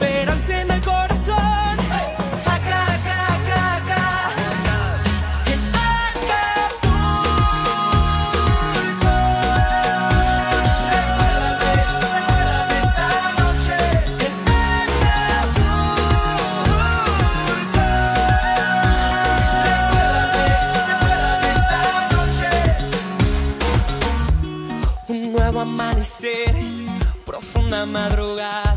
esperanza en el corazón. Acá, acá, acá, acá. En Acapulco. Recuérdame esa noche en Un nuevo amanecer, profunda madrugada,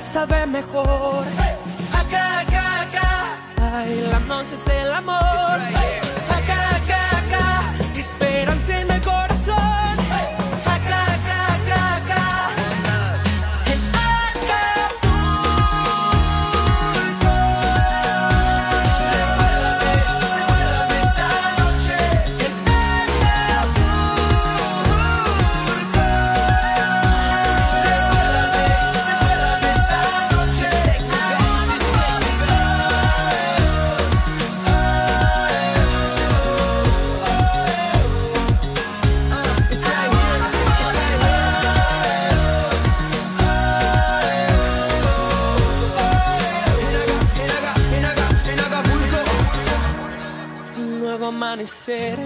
sabe mejor. Acá, acá, acá, bailando es el amor. Amanecer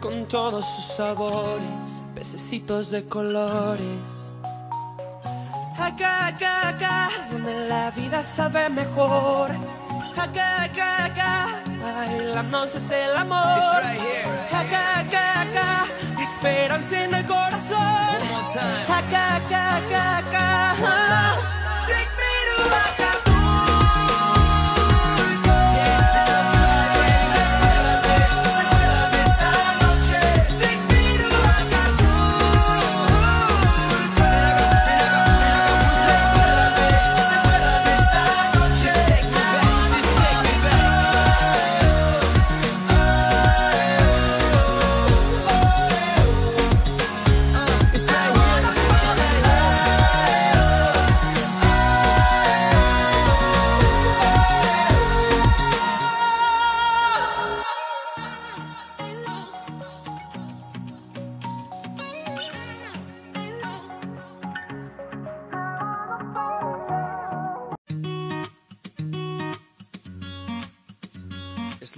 con todos sus sabores, pececitos de colores. Acá, acá, acá, donde la vida sabe mejor. Acá, acá, acá, bailando es el amor. It's right here. Acá,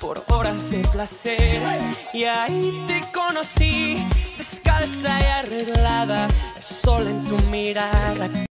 Por horas de placer. Y ahí te conocí, descalza y arreglada, el sol en tu mirada.